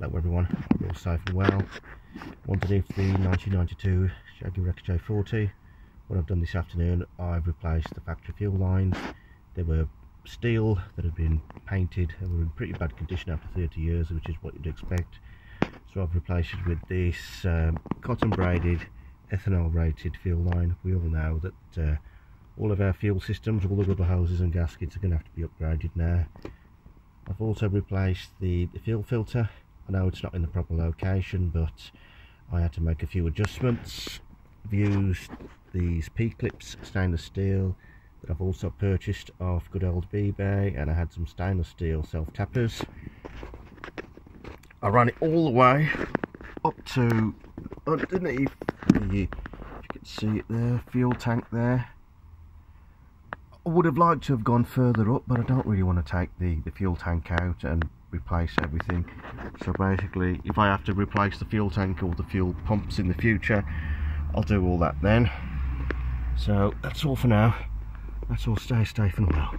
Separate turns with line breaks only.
Hello everyone, you're all safe and well. Underneath the 1992 Jaguar XJ40, what I've done this afternoon, I've replaced the factory fuel lines. They were steel that had been painted and were in pretty bad condition after 30 years, which is what you'd expect. So I've replaced it with this um, cotton braided ethanol rated fuel line. We all know that uh, all of our fuel systems, all the rubber hoses and gaskets are going to have to be upgraded now. I've also replaced the, the fuel filter I know it's not in the proper location but I had to make a few adjustments. I've used these P-clips stainless steel that I've also purchased off good old eBay and I had some stainless steel self-tappers. I ran it all the way up to underneath the, you can see it there, fuel tank there. I would have liked to have gone further up but I don't really want to take the, the fuel tank out and replace everything. So basically if I have to replace the fuel tank or the fuel pumps in the future I'll do all that then. So that's all for now. That's all. Stay safe and well